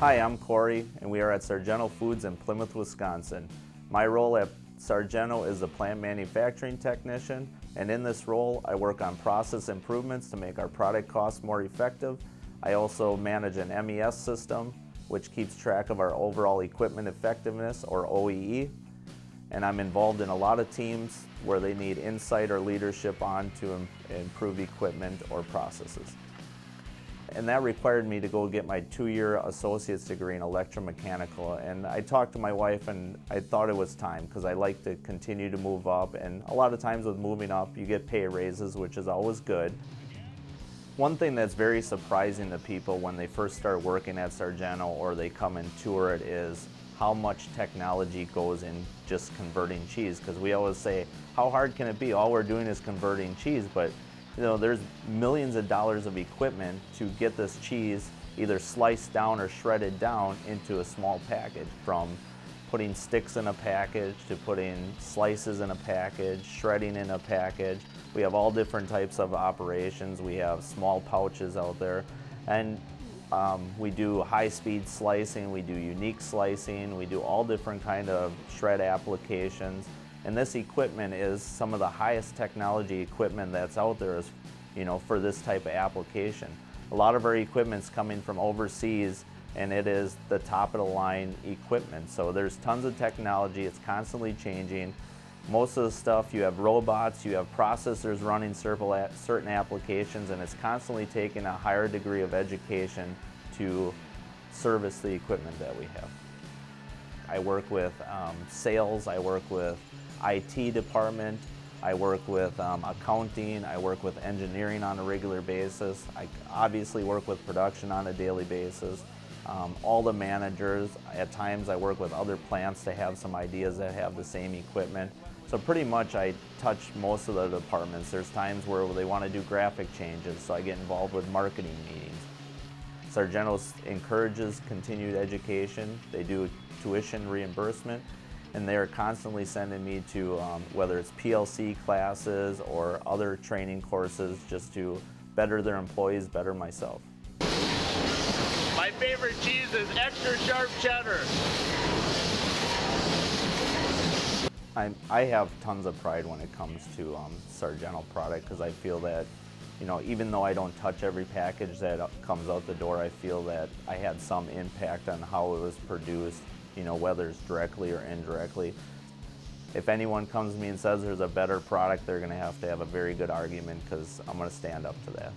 Hi, I'm Corey, and we are at Sargento Foods in Plymouth, Wisconsin. My role at Sargento is a plant manufacturing technician, and in this role, I work on process improvements to make our product costs more effective. I also manage an MES system, which keeps track of our overall equipment effectiveness, or OEE. And I'm involved in a lot of teams where they need insight or leadership on to Im improve equipment or processes. And that required me to go get my two-year associate's degree in electromechanical. And I talked to my wife and I thought it was time because I like to continue to move up. And a lot of times with moving up, you get pay raises, which is always good. One thing that's very surprising to people when they first start working at Sargento or they come and tour it is how much technology goes in just converting cheese. Because we always say, how hard can it be? All we're doing is converting cheese, but you know, there's millions of dollars of equipment to get this cheese either sliced down or shredded down into a small package from putting sticks in a package to putting slices in a package, shredding in a package. We have all different types of operations. We have small pouches out there. And um, we do high-speed slicing, we do unique slicing, we do all different kind of shred applications. And this equipment is some of the highest technology equipment that's out there is, you know, for this type of application. A lot of our equipment's coming from overseas and it is the top of the line equipment. So there's tons of technology, it's constantly changing. Most of the stuff, you have robots, you have processors running certain applications, and it's constantly taking a higher degree of education to service the equipment that we have. I work with um, sales, I work with IT department, I work with um, accounting, I work with engineering on a regular basis. I obviously work with production on a daily basis. Um, all the managers, at times I work with other plants to have some ideas that have the same equipment. So pretty much I touch most of the departments. There's times where they want to do graphic changes, so I get involved with marketing meetings. Sargento encourages continued education. They do tuition reimbursement and they're constantly sending me to um, whether it's PLC classes or other training courses just to better their employees, better myself. My favorite cheese is extra sharp cheddar. I, I have tons of pride when it comes to um, Sargento product because I feel that, you know, even though I don't touch every package that uh, comes out the door, I feel that I had some impact on how it was produced you know, whether it's directly or indirectly. If anyone comes to me and says there's a better product, they're going to have to have a very good argument because I'm going to stand up to that.